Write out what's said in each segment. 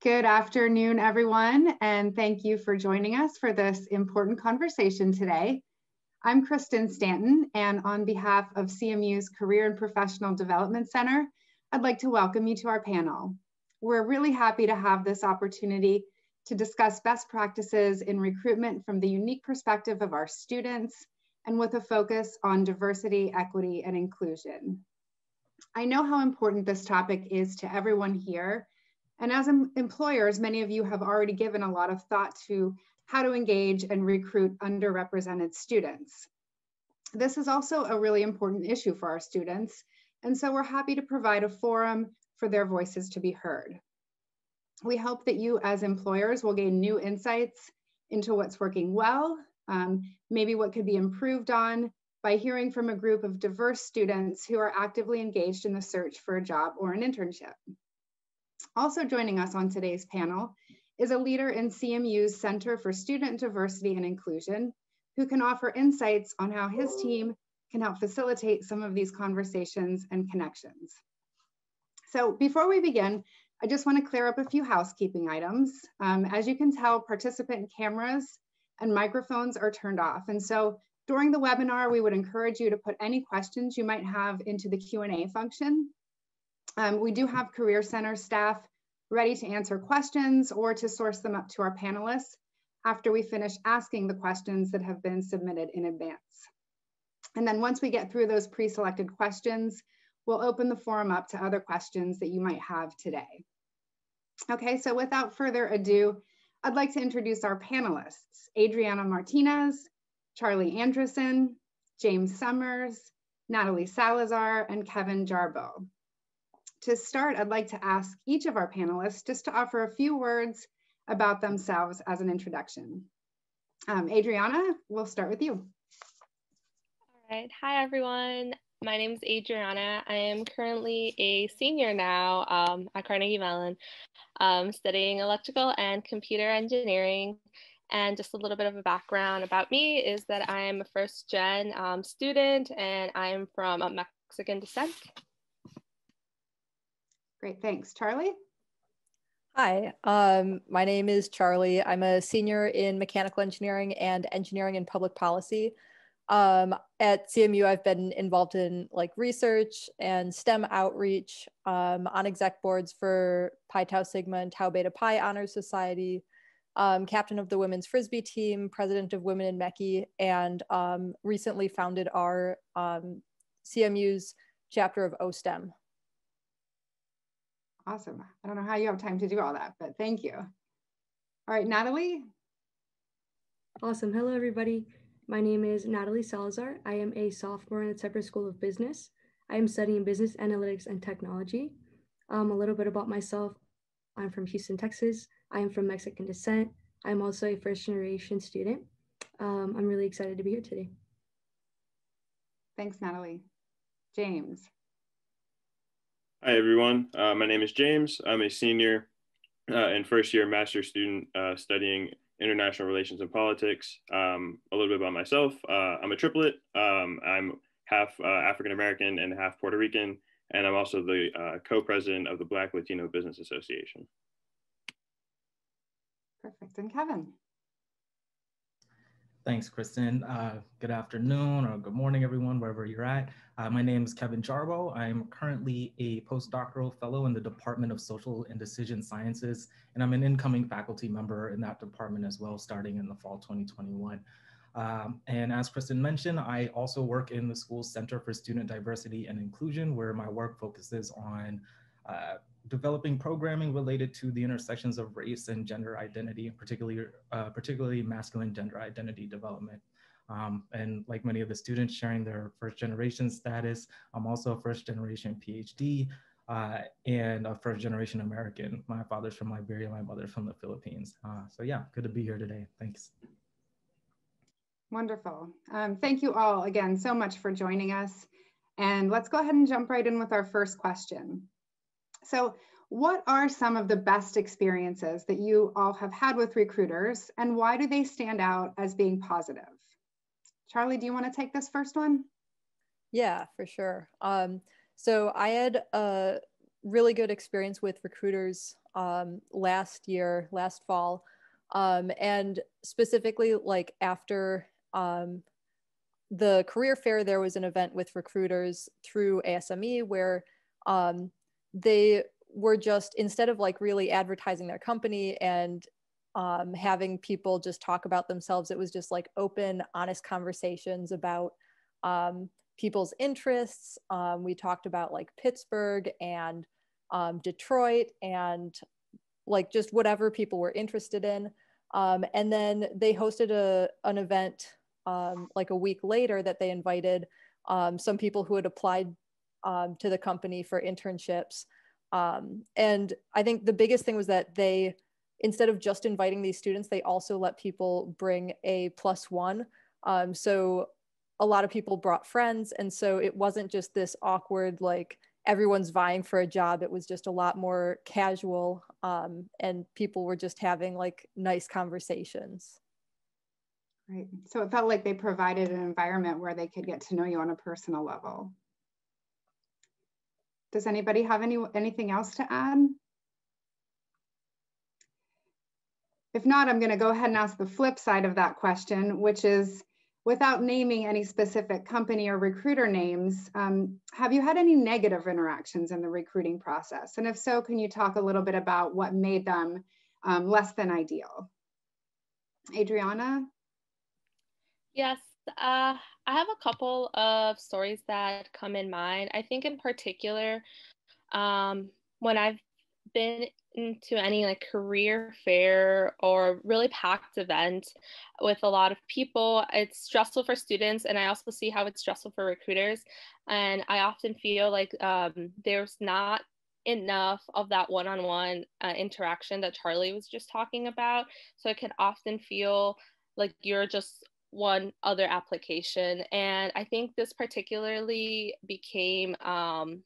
Good afternoon, everyone, and thank you for joining us for this important conversation today. I'm Kristen Stanton, and on behalf of CMU's Career and Professional Development Center, I'd like to welcome you to our panel. We're really happy to have this opportunity to discuss best practices in recruitment from the unique perspective of our students and with a focus on diversity, equity, and inclusion. I know how important this topic is to everyone here, and as employers, many of you have already given a lot of thought to how to engage and recruit underrepresented students. This is also a really important issue for our students, and so we're happy to provide a forum for their voices to be heard. We hope that you as employers will gain new insights into what's working well, um, maybe what could be improved on by hearing from a group of diverse students who are actively engaged in the search for a job or an internship. Also joining us on today's panel is a leader in CMU's Center for Student Diversity and Inclusion, who can offer insights on how his team can help facilitate some of these conversations and connections. So before we begin, I just wanna clear up a few housekeeping items. Um, as you can tell, participant cameras and microphones are turned off. And so during the webinar, we would encourage you to put any questions you might have into the Q&A function um, we do have Career Center staff ready to answer questions or to source them up to our panelists after we finish asking the questions that have been submitted in advance. And then once we get through those pre-selected questions, we'll open the forum up to other questions that you might have today. Okay, so without further ado, I'd like to introduce our panelists, Adriana Martinez, Charlie Anderson, James Summers, Natalie Salazar, and Kevin Jarbo to start, I'd like to ask each of our panelists just to offer a few words about themselves as an introduction. Um, Adriana, we'll start with you. All right. Hi, everyone. My name is Adriana. I am currently a senior now um, at Carnegie Mellon, um, studying electrical and computer engineering. And just a little bit of a background about me is that I am a first gen um, student and I am from a Mexican descent. Great, thanks. Charlie? Hi, um, my name is Charlie. I'm a senior in mechanical engineering and engineering and public policy. Um, at CMU, I've been involved in like research and STEM outreach um, on exec boards for Pi Tau Sigma and Tau Beta Pi Honor Society, um, captain of the women's Frisbee team, president of Women in Mechie, and um, recently founded our um, CMU's chapter of OSTEM, Awesome. I don't know how you have time to do all that, but thank you. All right, Natalie. Awesome. Hello, everybody. My name is Natalie Salazar. I am a sophomore in the Tepper School of Business. I am studying business analytics and technology. Um, a little bit about myself. I'm from Houston, Texas. I am from Mexican descent. I'm also a first generation student. Um, I'm really excited to be here today. Thanks, Natalie. James. Hi, everyone. Uh, my name is James. I'm a senior uh, and first year master's student uh, studying international relations and politics. Um, a little bit about myself. Uh, I'm a triplet. Um, I'm half uh, African American and half Puerto Rican, and I'm also the uh, co-president of the Black Latino Business Association. Perfect. And Kevin. Thanks, Kristen. good afternoon or good morning, everyone, wherever you're at. Uh, my name is Kevin Jarbo. I'm currently a postdoctoral fellow in the Department of Social and Decision Sciences, and I'm an incoming faculty member in that department as well, starting in the fall 2021. Um, and as Kristen mentioned, I also work in the school's Center for Student Diversity and Inclusion, where my work focuses on uh, developing programming related to the intersections of race and gender identity, particularly, uh, particularly masculine gender identity development. Um, and like many of the students sharing their first generation status, I'm also a first generation PhD uh, and a first generation American. My father's from Liberia, my mother's from the Philippines. Uh, so yeah, good to be here today. Thanks. Wonderful. Um, thank you all again so much for joining us. And let's go ahead and jump right in with our first question. So what are some of the best experiences that you all have had with recruiters and why do they stand out as being positive? Charlie, do you want to take this first one? Yeah, for sure. Um, so I had a really good experience with recruiters um, last year, last fall. Um, and specifically, like after um, the career fair, there was an event with recruiters through ASME where um, they were just, instead of like really advertising their company and um, having people just talk about themselves, it was just like open, honest conversations about um, people's interests. Um, we talked about like Pittsburgh and um, Detroit and like just whatever people were interested in. Um, and then they hosted a, an event um, like a week later that they invited some people who had applied um, to the company for internships. Um, and I think the biggest thing was that they, instead of just inviting these students, they also let people bring a plus one. Um, so a lot of people brought friends. And so it wasn't just this awkward, like, everyone's vying for a job. It was just a lot more casual, um, and people were just having like nice conversations. Right. So it felt like they provided an environment where they could get to know you on a personal level. Does anybody have any anything else to add? If not, I'm going to go ahead and ask the flip side of that question, which is without naming any specific company or recruiter names, um, have you had any negative interactions in the recruiting process? And if so, can you talk a little bit about what made them um, less than ideal? Adriana? Yes, uh, I have a couple of stories that come in mind. I think in particular, um, when I've been into any like career fair or really packed event with a lot of people it's stressful for students and i also see how it's stressful for recruiters and i often feel like um, there's not enough of that one-on-one uh, interaction that charlie was just talking about so it can often feel like you're just one other application and i think this particularly became um,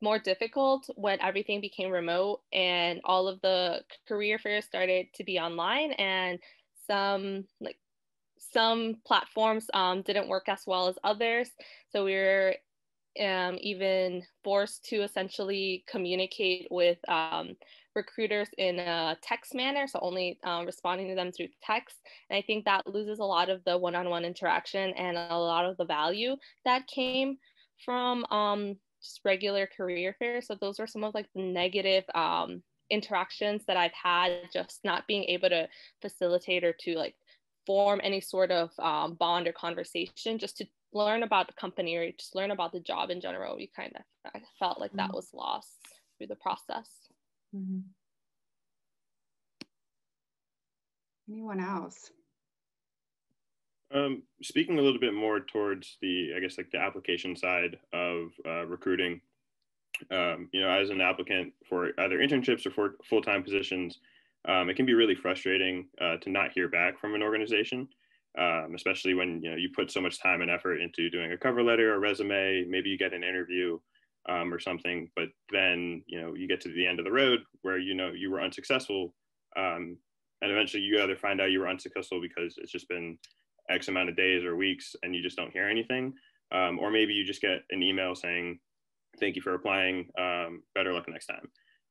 more difficult when everything became remote and all of the career fairs started to be online and some like some platforms um, didn't work as well as others. So we were um, even forced to essentially communicate with um, recruiters in a text manner, so only um, responding to them through text. And I think that loses a lot of the one-on-one interaction and a lot of the value that came from um, just regular career fairs. So those are some of like the negative um, interactions that I've had, just not being able to facilitate or to like form any sort of um, bond or conversation, just to learn about the company or just learn about the job in general. We kind of I felt like that mm-hmm. was lost through the process. Mm-hmm. Anyone else? Um, speaking a little bit more towards the, I guess, like the application side of uh, recruiting, um, you know, as an applicant for either internships or for full time positions, um, it can be really frustrating uh, to not hear back from an organization, um, especially when you know you put so much time and effort into doing a cover letter, a resume, maybe you get an interview um, or something, but then you know you get to the end of the road where you know you were unsuccessful, um, and eventually you either find out you were unsuccessful because it's just been X amount of days or weeks and you just don't hear anything. Um, or maybe you just get an email saying, thank you for applying, um, better luck next time.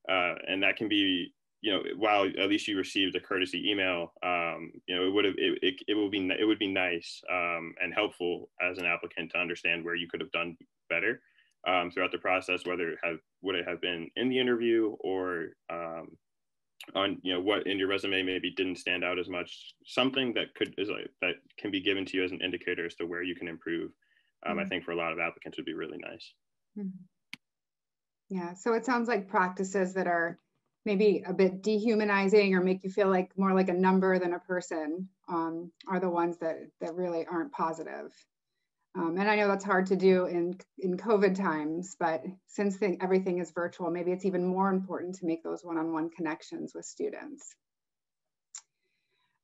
Uh, and that can be, you know, while at least you received a courtesy email, um, you know, it would have, it, it, it will be, it would be nice um, and helpful as an applicant to understand where you could have done better um, throughout the process, whether it have, would it have been in the interview or um, on you know what in your resume maybe didn't stand out as much something that could is like that can be given to you as an indicator as to where you can improve um, mm-hmm. i think for a lot of applicants would be really nice mm-hmm. yeah so it sounds like practices that are maybe a bit dehumanizing or make you feel like more like a number than a person um, are the ones that that really aren't positive um, and I know that's hard to do in, in COVID times, but since the, everything is virtual, maybe it's even more important to make those one-on-one connections with students.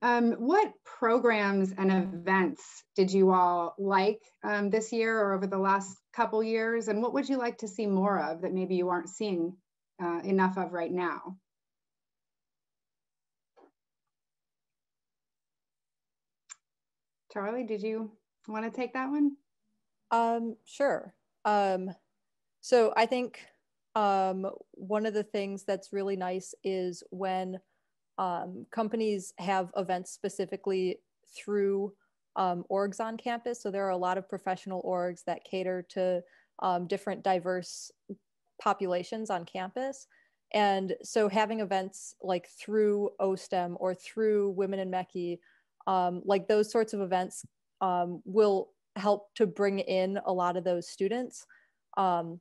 Um, what programs and events did you all like um, this year or over the last couple years? And what would you like to see more of that maybe you aren't seeing uh, enough of right now? Charlie, did you want to take that one? Um, sure. Um, so I think um, one of the things that's really nice is when um, companies have events specifically through um, orgs on campus. So there are a lot of professional orgs that cater to um, different diverse populations on campus. And so having events like through OSTEM or through Women in Mechie, um, like those sorts of events um, will help to bring in a lot of those students. Um,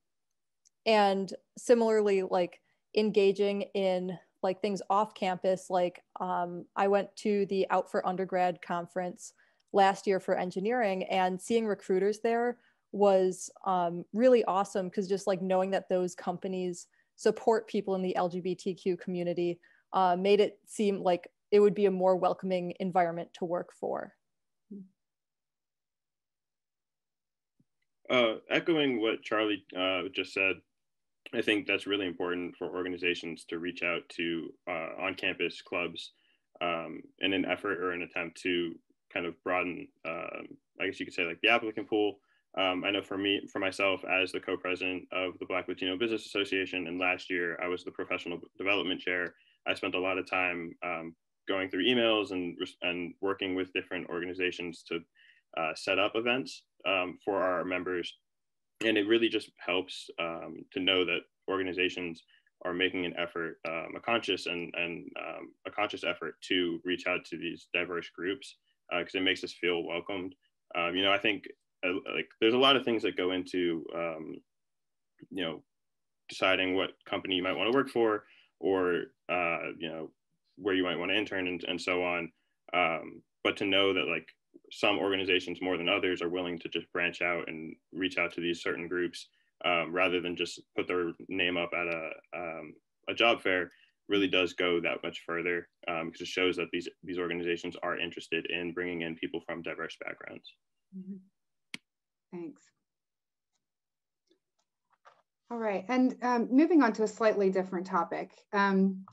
and similarly, like engaging in like things off campus, like um, I went to the Out for Undergrad conference last year for engineering and seeing recruiters there was um, really awesome because just like knowing that those companies support people in the LGBTQ community uh, made it seem like it would be a more welcoming environment to work for. Uh, echoing what Charlie uh, just said, I think that's really important for organizations to reach out to uh, on-campus clubs um, in an effort or an attempt to kind of broaden, um, I guess you could say, like the applicant pool. Um, I know for me, for myself, as the co-president of the Black Latino Business Association, and last year I was the professional development chair. I spent a lot of time um, going through emails and and working with different organizations to uh, set up events um, for our members and it really just helps um, to know that organizations are making an effort, um, a conscious and, and um, a conscious effort to reach out to these diverse groups because uh, it makes us feel welcomed. Um, you know, I think uh, like there's a lot of things that go into, um, you know, deciding what company you might want to work for or, uh, you know, where you might want to intern and, and so on. But to know that like some organizations more than others are willing to just branch out and reach out to these certain groups um, rather than just put their name up at a, um, a job fair really does go that much further because um, it shows that these these organizations are interested in bringing in people from diverse backgrounds. Mm-hmm. Thanks. All right, and um, moving on to a slightly different topic. Um,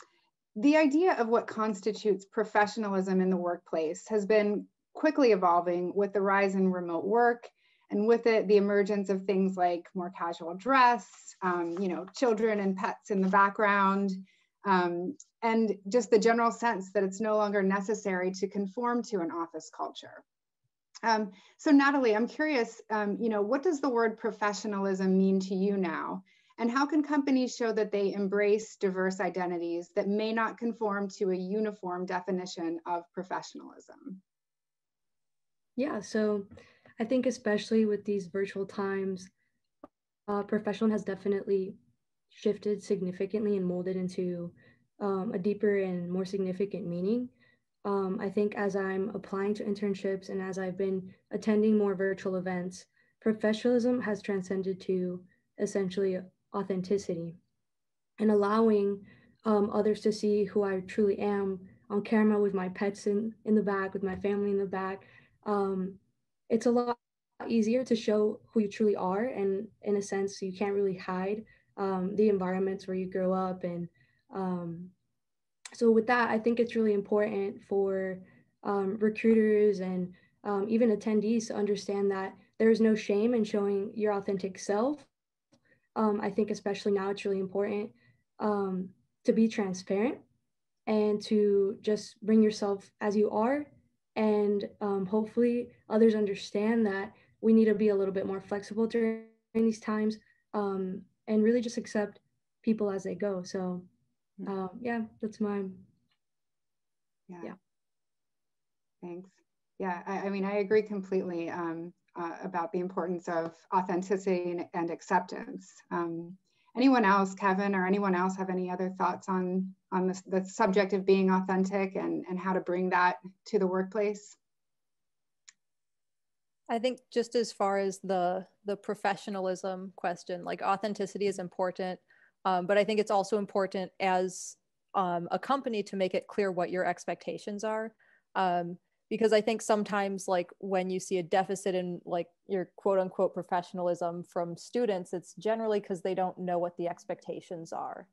the idea of what constitutes professionalism in the workplace has been quickly evolving with the rise in remote work and with it the emergence of things like more casual dress um, you know children and pets in the background um, and just the general sense that it's no longer necessary to conform to an office culture. Um, so natalie i'm curious um, you know what does the word professionalism mean to you now? And how can companies show that they embrace diverse identities that may not conform to a uniform definition of professionalism yeah, so I think especially with these virtual times, uh, professional has definitely shifted significantly and molded into um, a deeper and more significant meaning. Um, I think as I'm applying to internships and as I've been attending more virtual events, professionalism has transcended to essentially authenticity and allowing um, others to see who I truly am on camera with my pets in, in the back, with my family in the back, um, it's a lot easier to show who you truly are. And in a sense, you can't really hide um, the environments where you grow up. And um, so, with that, I think it's really important for um, recruiters and um, even attendees to understand that there is no shame in showing your authentic self. Um, I think, especially now, it's really important to be transparent and to just bring yourself as you are and um, hopefully others understand that we need to be a little bit more flexible during these times um, and really just accept people as they go. So uh, yeah that's my yeah, yeah. thanks. Yeah I, I, mean i agree completely um, uh, about the importance of authenticity and acceptance um, anyone else, Kevin or anyone else have any other thoughts on, on the, the subject of being authentic and, and how to bring that to the workplace? I think just as far as the the professionalism question, like authenticity is important, um, but I think it's also important as um, a company to make it clear what your expectations are. Um, because I think sometimes like when you see a deficit in like your quote unquote professionalism from students, it's generally because they don't know what the expectations are.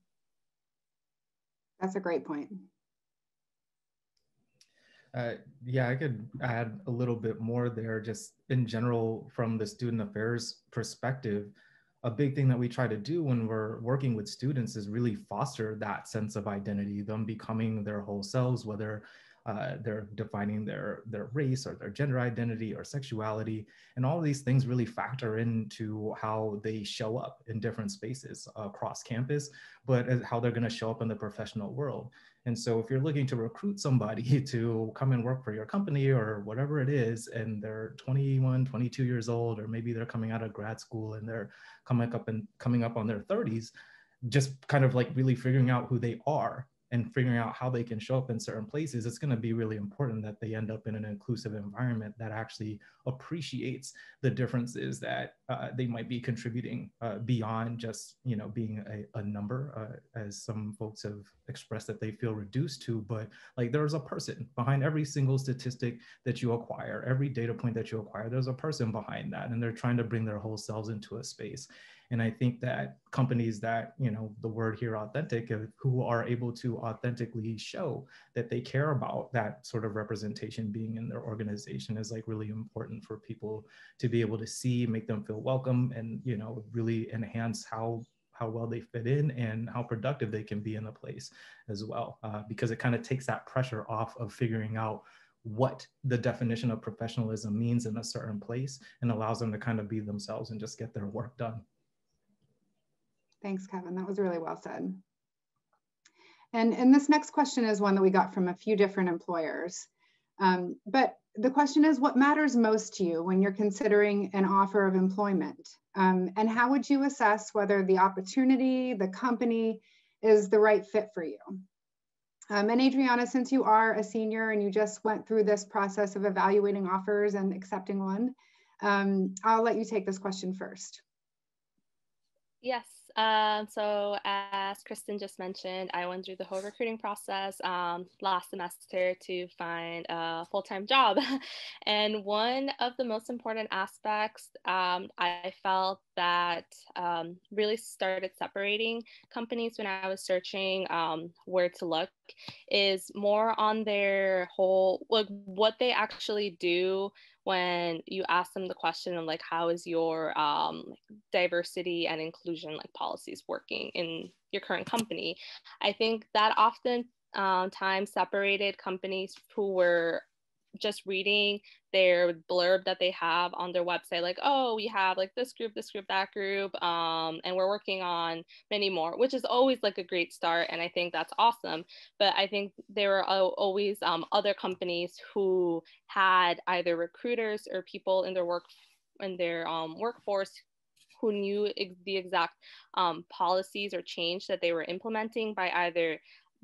That's a great point. Uh, yeah, I could add a little bit more there, just in general from the student affairs perspective. a big thing that we try to do when we're working with students is really foster that sense of identity, them becoming their whole selves, whether uh, they're defining their their race or their gender identity or sexuality. And all these things really factor into how they show up in different spaces across campus but how they're going to show up in the professional world. And so if you're looking to recruit somebody to come and work for your company or whatever it is, and they're 21, 22 years old, or maybe they're coming out of grad school and they're coming up and coming up on their 30s, just kind of like really figuring out who they are and figuring out how they can show up in certain places, it's going to be really important that they end up in an inclusive environment that actually appreciates the differences that uh, they might be contributing uh, beyond just you know being a, a number, uh, as some folks have expressed that they feel reduced to. But like there's a person behind every single statistic that you acquire, every data point that you acquire, there's a person behind that, and they're trying to bring their whole selves into a space. And I think that companies that, you know, the word here authentic, uh, who are able to authentically show that they care about that sort of representation being in their organization is like really important for people to be able to see, make them feel welcome and, you know, really enhance how how well they fit in and how productive they can be in the place as well uh, because it kind of takes that pressure off of figuring out what the definition of professionalism means in a certain place and allows them to kind of be themselves and just get their work done Thanks, Kevin. That was really well said. And, and this next question is one that we got from a few different employers. Um, but the question is what matters most to you when you're considering an offer of employment? Um, and how would you assess whether the opportunity, the company is the right fit for you? Um, and Adriana, since you are a senior and you just went through this process of evaluating offers and accepting one, um, I'll let you take this question first. Yes, um, so as Kristen just mentioned, I went through the whole recruiting process um, last semester to find a full-time job. and one of the most important aspects um, I felt that um, really started separating companies when I was searching um, where to look is more on their whole, like what they actually do when you ask them the question of like how is your um, diversity and inclusion like policies working in your current company. I think that often um, times separated companies who were just reading their blurb that they have on their website like oh we have like this group this group that group um, and we're working on many more which is always like a great start and i think that's awesome. But i think there are always um, other companies who had either recruiters or people in their work in their um, workforce who knew ex- the exact um, policies or change that they were implementing by either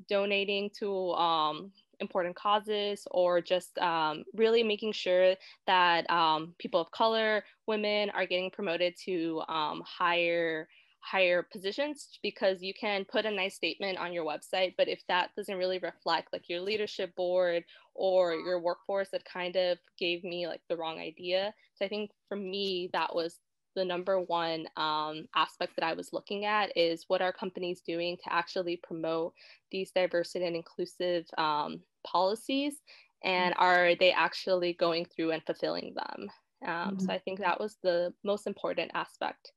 donating to um, important causes or just um, really making sure that um, people of color, women are getting promoted to um, higher higher positions because you can put a nice statement on your website but if that doesn't really reflect like your leadership board or your workforce it kind of gave me like the wrong idea. So i think for me that was the number one um, aspect that I was looking at is what are companies doing to actually promote these diversity and inclusive um, policies, and mm-hmm. are they actually going through and fulfilling them? Um, mm-hmm. So I think that was the most important aspect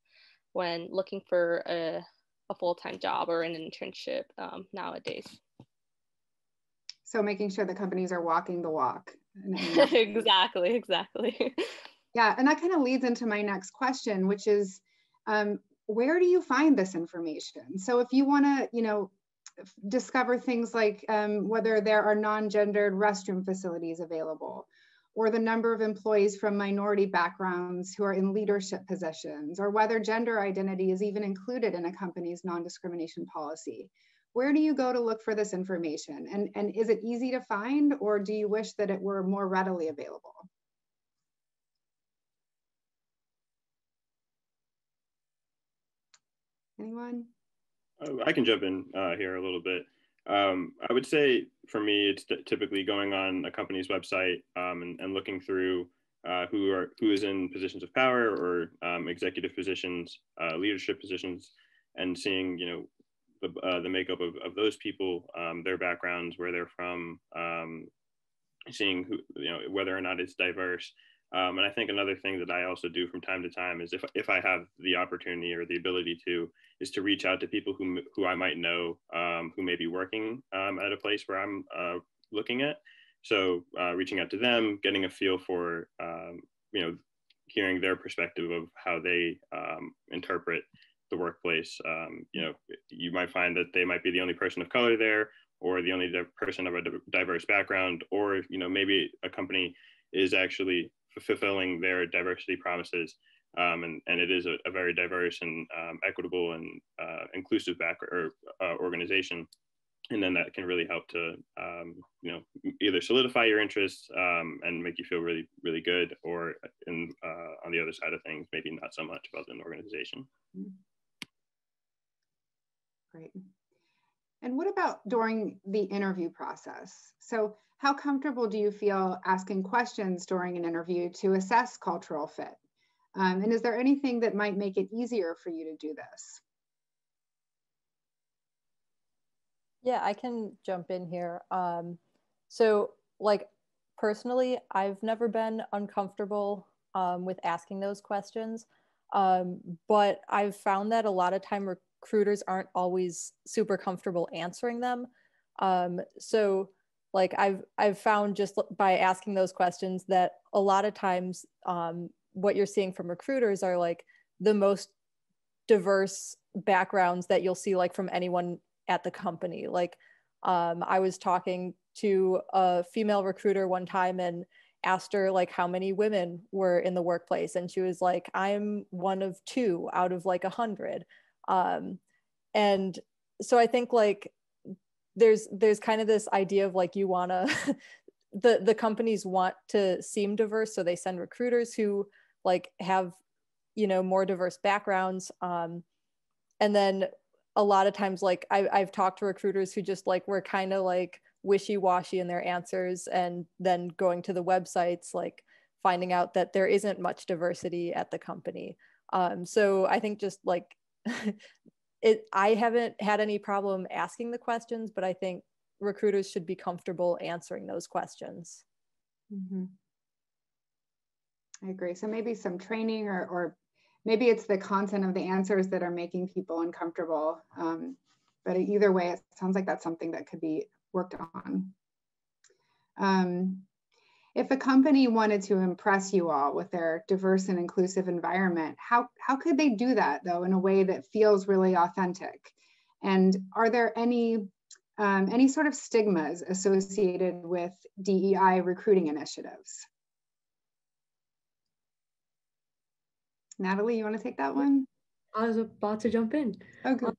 when looking for a, a full time job or an internship um, nowadays. So making sure the companies are walking the walk. exactly, exactly. Yeah, and that kind of leads into my next question, which is um, where do you find this information? So if you want to, you know, discover things like um, whether there are non-gendered restroom facilities available, or the number of employees from minority backgrounds who are in leadership positions, or whether gender identity is even included in a company's non-discrimination policy. Where do you go to look for this information? And, and is it easy to find, or do you wish that it were more readily available? Anyone? Uh, I can jump in uh, here a little bit. Um, I would say for me, it's typically going on a company's website um, and, and, looking through uh, who are who is in positions of power or um, executive positions, uh, leadership positions, and seeing you know the, uh, the makeup of, of those people, um, their backgrounds, where they're from, um, seeing who you know whether or not it's diverse, Um, and I think another thing that I also do from time to time is if, if I have the opportunity or the ability to, is to reach out to people who, who I might know um, who may be working um, at a place where I'm uh, looking at. So uh, reaching out to them, getting a feel for, um, you know, hearing their perspective of how they um, interpret the workplace. Um, you know, you might find that they might be the only person of color there or the only person of a diverse background, or, you know, maybe a company is actually fulfilling their diversity promises. Um, and, and it is a, a very diverse and um, equitable and uh, inclusive back or uh, organization. And then that can really help to, um, you know, either solidify your interests um, and make you feel really, really good, or in, uh, on the other side of things, maybe not so much about an organization. Great. And what about during the interview process? So how comfortable do you feel asking questions during an interview to assess cultural fit? Um, and is there anything that might make it easier for you to do this? Yeah, I can jump in here. Um, so, like, personally, I've never been uncomfortable um, with asking those questions. Um, but I've found that a lot of time recruiters aren't always super comfortable answering them. Um, so, like I've I've found just by asking those questions that a lot of times um, what you're seeing from recruiters are like the most diverse backgrounds that you'll see like from anyone at the company. Like um, I was talking to a female recruiter one time and asked her like how many women were in the workplace and she was like i'm one of two out of like a hundred um, and so i think like there's there's kind of this idea of like you want to the the companies want to seem diverse so they send recruiters who like have you know more diverse backgrounds. Um, and then a lot of times like I, i've talked to recruiters who just like were kind of like wishy-washy in their answers and then going to the websites like finding out that there isn't much diversity at the company. Um, so i think just like it i haven't had any problem asking the questions but i think recruiters should be comfortable answering those questions. Mm-hmm. i agree. So maybe some training or, or maybe it's the content of the answers that are making people uncomfortable. Um, but either way it sounds like that's something that could be worked on. Um, if a company wanted to impress you all with their diverse and inclusive environment, how, how could they do that though in a way that feels really authentic? And are there any, um, any sort of stigmas associated with DEI recruiting initiatives? Natalie, you wanna take that one? I was about to jump in. Okay. Um,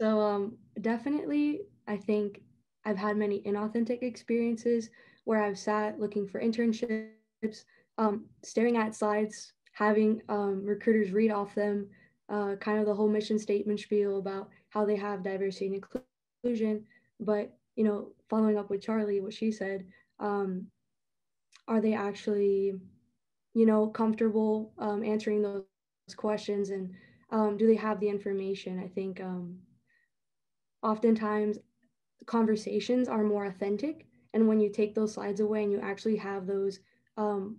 so um, definitely, I think I've had many inauthentic experiences where I've sat looking for internships, um, staring at slides, having um, recruiters read off them, uh, kind of the whole mission statement spiel about how they have diversity and inclusion. But, you know, following up with Charlie, what she said, um, are they actually, you know, comfortable um, answering those questions and um, do they have the information? I think um, oftentimes conversations are more authentic and when you take those slides away and you actually have those um,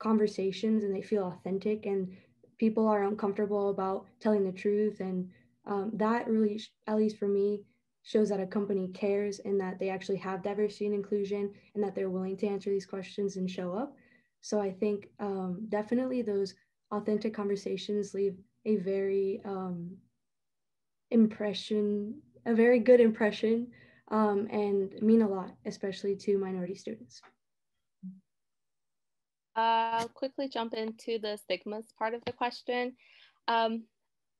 conversations and they feel authentic and people are uncomfortable about telling the truth and um, that really at least for me shows that a company cares and that they actually have diversity and inclusion and that they're willing to answer these questions and show up. So i think um, definitely those authentic conversations leave a very um, impression a very good impression um, and mean a lot, especially to minority students. I'll quickly jump into the stigmas part of the question. Um,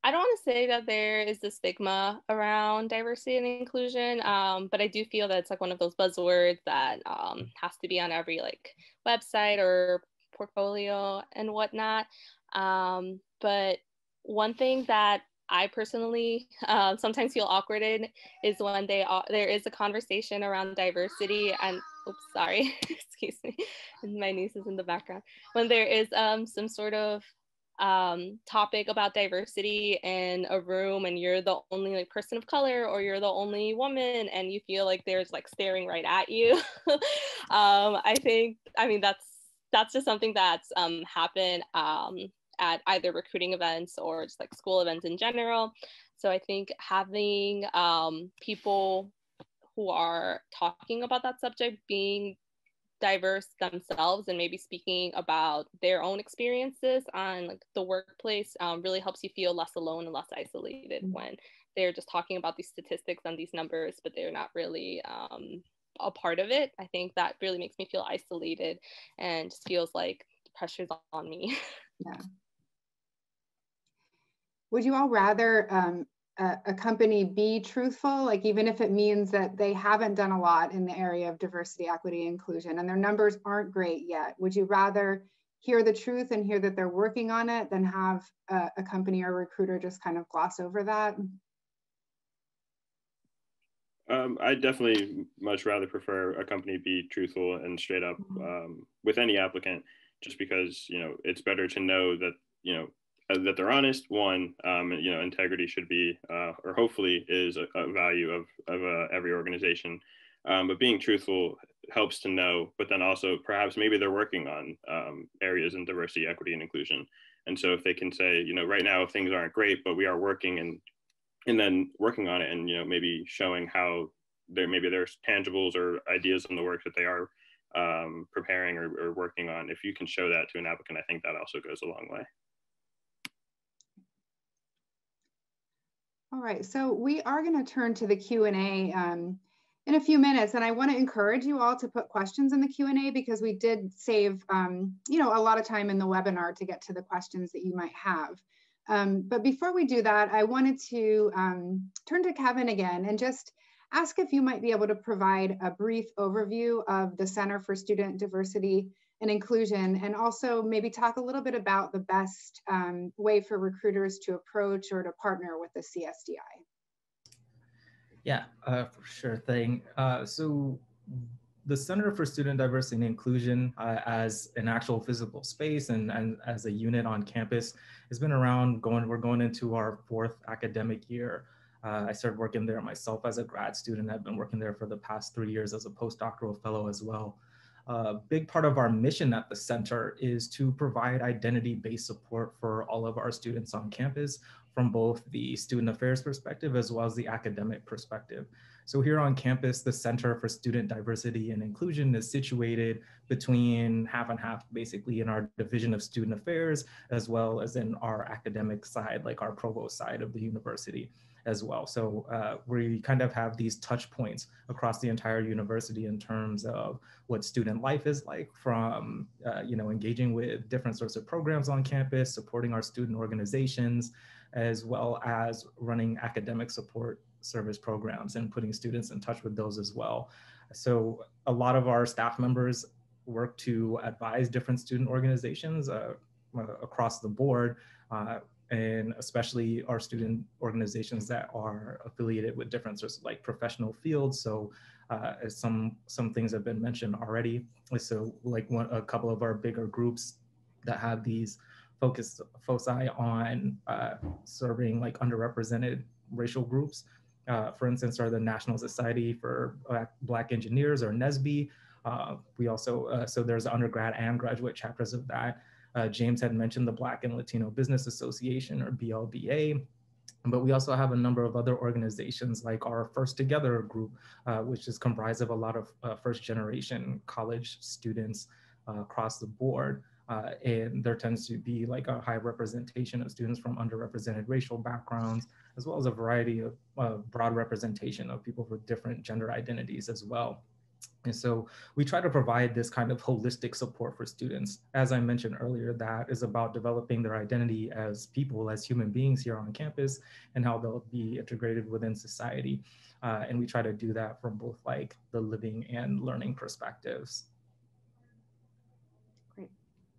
I don't want to say that there is a stigma around diversity and inclusion, um, but I do feel that it's like one of those buzzwords that um, has to be on every like website or portfolio and whatnot. Um, but one thing that I personally uh, sometimes feel awkward in is when they are, there is a conversation around diversity and oops sorry excuse me my niece is in the background. When there is um, some sort of um, topic about diversity in a room and you're the only like person of color or you're the only woman and you feel like there's like staring right at you um, I think I mean that's that's just something that's um, happened um, at either recruiting events or just like school events in general. So I think having um, people who are talking about that subject being diverse themselves and maybe speaking about their own experiences on like the workplace um, really helps you feel less alone and less isolated mm-hmm. when they're just talking about these statistics and these numbers but they're not really um, a part of it i think that really makes me feel isolated and just feels like the pressure's on me yeah would you all rather um, a, a, company be truthful, like even if it means that they haven't done a lot in the area of diversity, equity, inclusion, and their numbers aren't great yet? Would you rather hear the truth and hear that they're working on it than have a, a company or recruiter just kind of gloss over that? Um, I definitely much rather prefer a company be truthful and straight up mm-hmm. um, with any applicant, just because you know it's better to know that you know that they're honest. One, um, you know, integrity should be, uh, or hopefully is a, a value of, of uh, every organization. Um, but being truthful helps to know, but then also perhaps maybe they're working on um, areas in diversity, equity, and inclusion. And so if they can say, you know, right now things aren't great, but we are working and and then working on it, and you know, maybe showing how there maybe there's tangibles or ideas in the work that they are um, preparing or, or working on. If you can show that to an applicant, I think that also goes a long way. All right, so we are going to turn to the Q&A um, in a few minutes, and I want to encourage you all to put questions in the Q&A because we did save, um, you know, a lot of time in the webinar to get to the questions that you might have. Um, but before we do that, I wanted to um, turn to Kevin again and just ask if you might be able to provide a brief overview of the Center for Student Diversity and inclusion, and also maybe talk a little bit about the best um, way for recruiters to approach or to partner with the CSDI. Yeah, uh, for sure thing. Uh, so the Center for Student Diversity and Inclusion uh, as an actual physical space and, and as a unit on campus has been around going, we're going into our fourth academic year. Uh, I started working there myself as a grad student. I've been working there for the past three years as a postdoctoral fellow as well. A big part of our mission at the center is to provide identity-based support for all of our students on campus from both the student affairs perspective as well as the academic perspective. So here on campus, the Center for Student Diversity and Inclusion is situated between half and half, basically in our Division of Student Affairs, as well as in our academic side, like our provost side of the university as well. So uh, we kind of have these touch points across the entire university in terms of what student life is like from, uh, you know, engaging with different sorts of programs on campus, supporting our student organizations, as well as running academic support service programs and putting students in touch with those as well. So a lot of our staff members work to advise different student organizations uh, across the board uh, and especially our student organizations that are affiliated with different sorts of like professional fields. So uh, some some things have been mentioned already. So like one a couple of our bigger groups that have these focus foci on uh, serving like underrepresented racial groups. Uh, for instance, are the National Society for Black, Black Engineers or NSBE. Uh, we also, uh, so there's undergrad and graduate chapters of that. Uh, James had mentioned the Black and Latino Business Association or BLBA. But we also have a number of other organizations like our First Together group, uh, which is comprised of a lot of uh, first generation college students uh, across the board. Uh, and there tends to be like a high representation of students from underrepresented racial backgrounds, as well as a variety of uh, broad representation of people with different gender identities as well. And so we try to provide this kind of holistic support for students. As I mentioned earlier, that is about developing their identity as people, as human beings here on campus, and how they'll be integrated within society. Uh, and we try to do that from both like the living and learning perspectives. Great.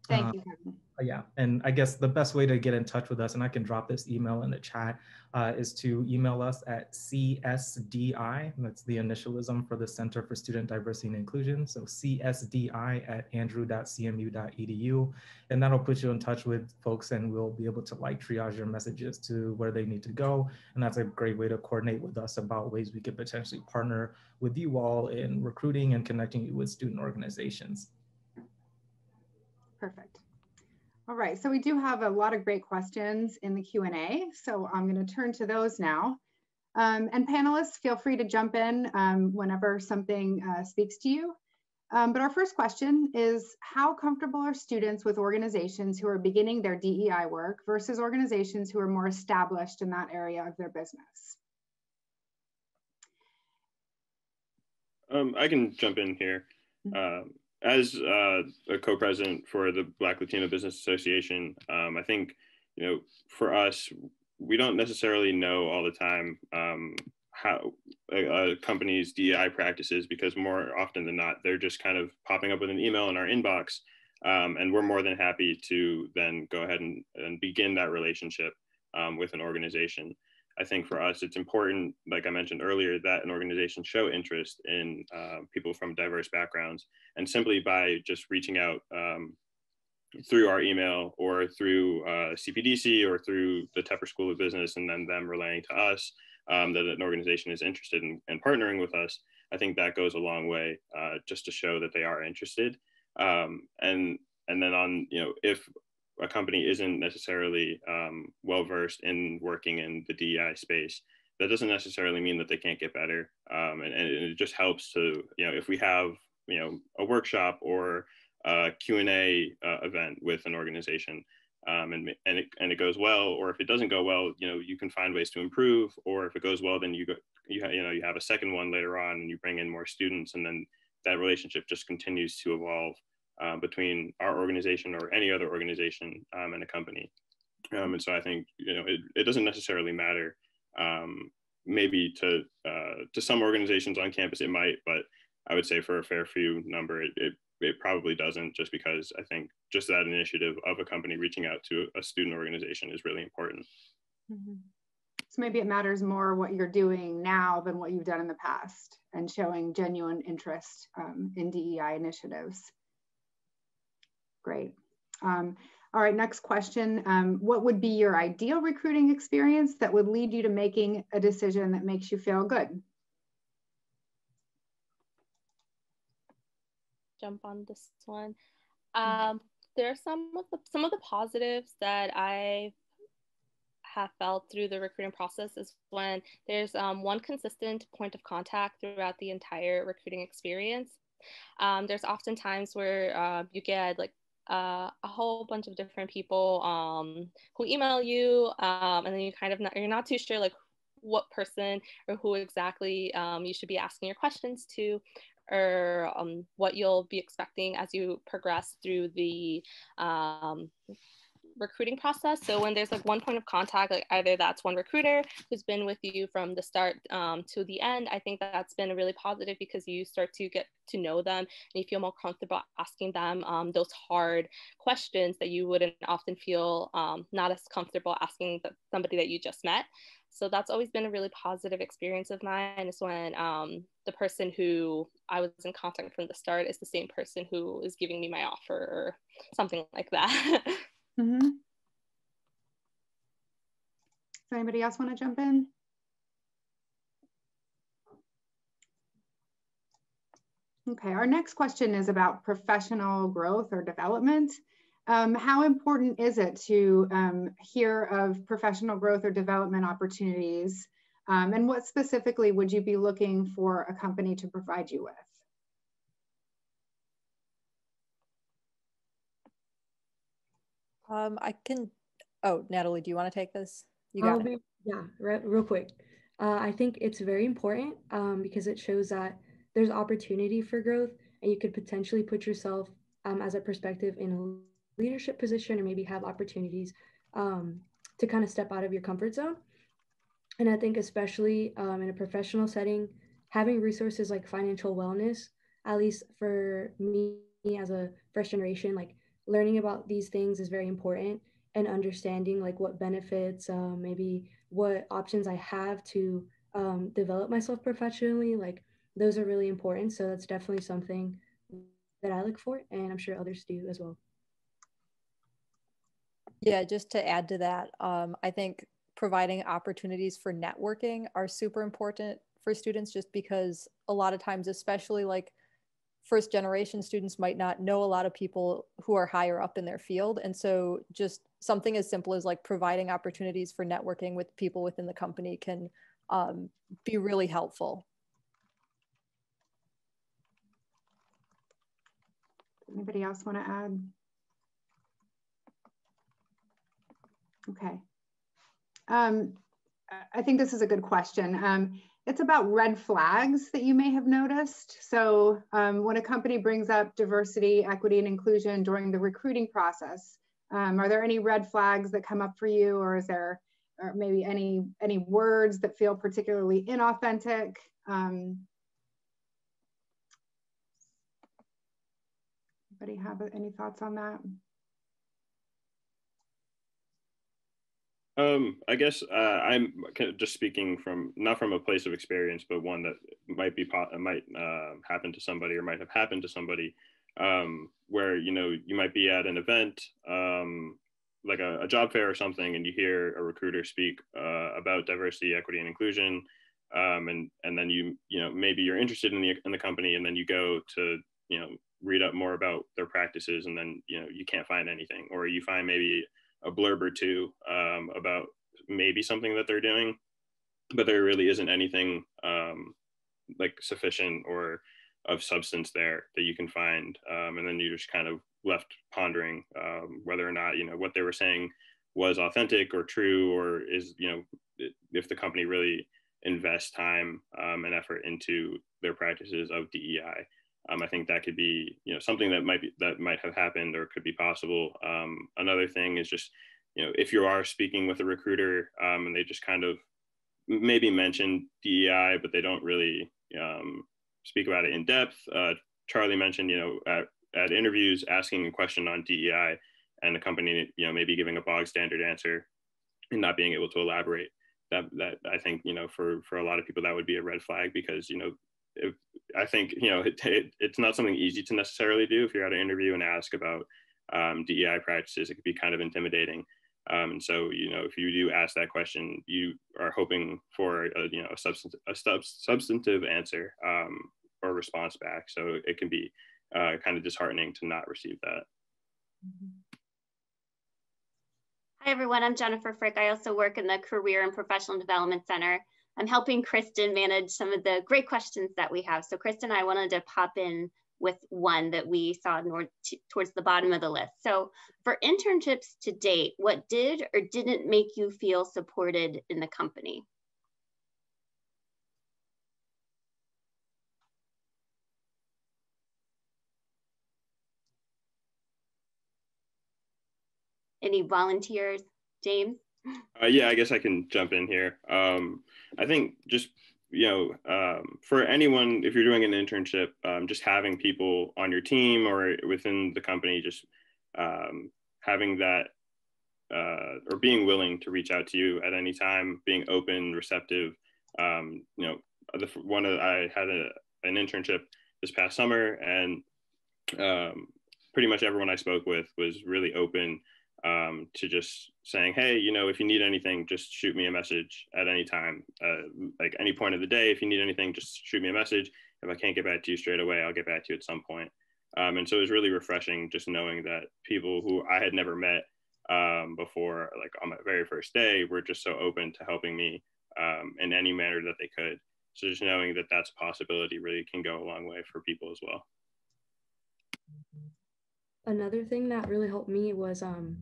Thank uh, you. Yeah, and I guess the best way to get in touch with us, and I can drop this email in the chat, uh, is to email us at CSDI, that's the initialism for the Center for Student Diversity and Inclusion, so CSDI at andrew.cmu.edu, and that'll put you in touch with folks and we'll be able to like triage your messages to where they need to go, and that's a great way to coordinate with us about ways we could potentially partner with you all in recruiting and connecting you with student organizations. Perfect. All right, so we do have a lot of great questions in the Q&A, so I'm gonna turn to those now. Um, and panelists, feel free to jump in um, whenever something uh, speaks to you. Um, but our first question is, how comfortable are students with organizations who are beginning their DEI work versus organizations who are more established in that area of their business? Um, I can jump in here. Uh, as uh, a co-president for the Black Latino Business Association, um, I think, you know, for us, we don't necessarily know all the time um, how a, a, company's DEI practices because more often than not, they're just kind of popping up with an email in our inbox. Um, and we're more than happy to then go ahead and, and begin that relationship um, with an organization. I think for us, it's important, like I mentioned earlier, that an organization show interest in uh, people from diverse backgrounds. And simply by just reaching out um, through our email or through uh, CPDC or through the Tepper School of Business and then them relaying to us um, that an organization is interested in, in, partnering with us, I think that goes a long way uh, just to show that they are interested. Um, and and then on you know if a company isn't necessarily um, well versed in working in the DEI space, that doesn't necessarily mean that they can't get better. Um, and, and, it just helps to you know if we have you know a workshop or a Q&A uh, event with an organization um, and, and, it, and it goes well, or if it doesn't go well, you know, you can find ways to improve, or if it goes well, then you go, you, you know, you have a second one later on and you bring in more students and then that relationship just continues to evolve uh, between our organization or any other organization um, and a company. Um, and so I think, you know, it, it doesn't necessarily matter. Um, maybe to, uh, to some organizations on campus, it might, but I would say for a fair few number, it, it it probably doesn't just because I think just that initiative of a company reaching out to a student organization is really important. Mm-hmm. So maybe it matters more what you're doing now than what you've done in the past and showing genuine interest um, in DEI initiatives. Great. Um, all right, next question. Um, what would be your ideal recruiting experience that would lead you to making a decision that makes you feel good? jump on this one. Um, there are some of the some of the positives that I have felt through the recruiting process is when there's um, one consistent point of contact throughout the entire recruiting experience. Um, there's often times where uh, you get like uh, a whole bunch of different people um, who email you, um, and then you kind of not, you're not too sure like what person or who exactly um, you should be asking your questions to or um, what you'll be expecting as you progress through the um, recruiting process. So when there's like one point of contact, like either that's one recruiter who's been with you from the start um, to the end, I think that's been really positive because you start to get to know them and you feel more comfortable asking them um, those hard questions that you wouldn't often feel um, not as comfortable asking the, somebody that you just met. So that's always been a really positive experience of mine is when um, the person who I was in contact from the start is the same person who is giving me my offer or something like that. mm-hmm. Does anybody else want to jump in? Okay, our next question is about professional growth or development. Um, how important is it to um, hear of professional growth or development opportunities? Um, and what specifically would you be looking for a company to provide you with? Um, I can, oh, Natalie, do you want to take this? You got it. yeah, re real quick. Uh, I think it's very important um, because it shows that there's opportunity for growth and you could potentially put yourself um, as a perspective in a leadership position or maybe have opportunities um, to kind of step out of your comfort zone. And I think, especially um, in a professional setting, having resources like financial wellness, at least for me as a first generation, like learning about these things is very important and understanding like what benefits, uh, maybe what options I have to um, develop myself professionally, like those are really important. So that's definitely something that I look for, and I'm sure others do as well. Yeah, just to add to that, um, I think providing opportunities for networking are super important for students just because a lot of times, especially like first generation students might not know a lot of people who are higher up in their field. And so just something as simple as like providing opportunities for networking with people within the company can um, be really helpful. Anybody else want to add? Okay. Um, I think this is a good question. Um, it's about red flags that you may have noticed. So um, when a company brings up diversity, equity, and inclusion during the recruiting process, um, are there any red flags that come up for you or is there or maybe any, any words that feel particularly inauthentic? Um, anybody have any thoughts on that? Um, I guess uh, I'm just speaking from not from a place of experience, but one that might be might uh, happen to somebody or might have happened to somebody, um, where you know you might be at an event, um, like a, a, job fair or something, and you hear a recruiter speak uh, about diversity, equity, and inclusion, um, and and then you you know maybe you're interested in the in the company, and then you go to you know read up more about their practices, and then you know you can't find anything, or you find maybe a blurb or two um, about maybe something that they're doing, but there really isn't anything um, like sufficient or of substance there that you can find. Um, and then you're just kind of left pondering um, whether or not, you know, what they were saying was authentic or true, or is, you know, if the company really invests time um, and effort into their practices of DEI um, I think that could be you know something that might be that might have happened or could be possible. Um, another thing is just you know if you are speaking with a recruiter um, and they just kind of maybe mention DEI but they don't really um, speak about it in depth. Uh, Charlie mentioned you know at, at interviews asking a question on DEI and the company you know maybe giving a bog standard answer and not being able to elaborate. That, that I think you know for for a lot of people that would be a red flag because you know if, I think you know it, it, it's not something easy to necessarily do. If you're at an interview and ask about um, DEI practices, it could be kind of intimidating. Um, and so, you know, if you do ask that question, you are hoping for a, you know a substantive a sub- substantive answer um, or response back. So it can be uh, kind of disheartening to not receive that. Hi everyone, I'm Jennifer Frick. I also work in the Career and Professional Development Center. I'm helping Kristen manage some of the great questions that we have. So Kristen, I wanted to pop in with one that we saw towards the bottom of the list. So for internships to date, what did or didn't make you feel supported in the company? Any volunteers, James? Uh, yeah, I guess I can jump in here. Um, I think just you know, um, for anyone, if you're doing an internship, um, just having people on your team or within the company, just um, having that uh, or being willing to reach out to you at any time, being open, receptive. Um, you know, the one of, I had a, an internship this past summer, and um, pretty much everyone I spoke with was really open um, to just saying, hey, you know, if you need anything, just shoot me a message at any time, uh, like any point of the day. If you need anything, just shoot me a message. If I can't get back to you straight away, I'll get back to you at some point. Um, and so it was really refreshing just knowing that people who I had never met um, before, like on my very first day, were just so open to helping me um, in any manner that they could. So just knowing that that's a possibility really can go a long way for people as well another thing that really helped me was um,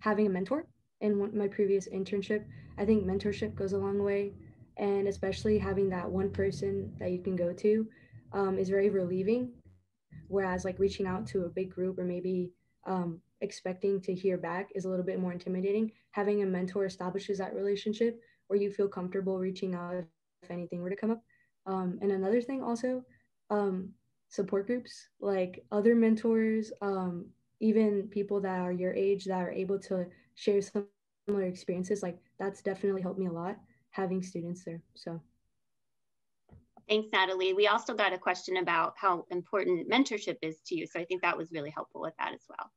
having a mentor in my previous internship. I think mentorship goes a long way, and especially having that one person that you can go to um, is very relieving. Whereas, like reaching out to a big group or maybe um, expecting to hear back is a little bit more intimidating. Having a mentor establishes that relationship where you feel comfortable reaching out if anything were to come up. Um, and another thing also, um, support groups, like other mentors, um, even people that are your age that are able to share similar experiences. Like that's definitely helped me a lot having students there. So. Thanks, Natalie. We also got a question about how important mentorship is to you. So I think that was really helpful with that as well.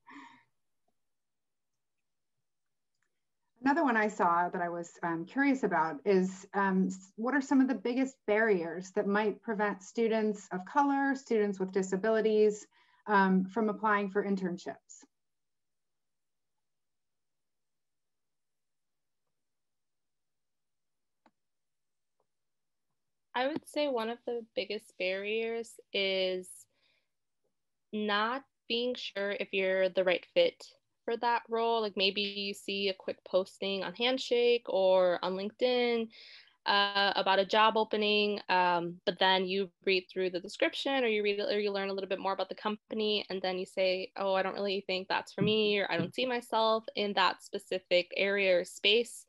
Another one I saw that I was um, curious about is um, what are some of the biggest barriers that might prevent students of color, students with disabilities um, from applying for internships? I would say one of the biggest barriers is not being sure if you're the right fit for that role. Like maybe you see a quick posting on Handshake or on LinkedIn uh, about a job opening, um, but then you read through the description or you read or you learn a little bit more about the company, and then you say, "Oh, I don't really think that's for me," or "I don't see myself in that specific area or space."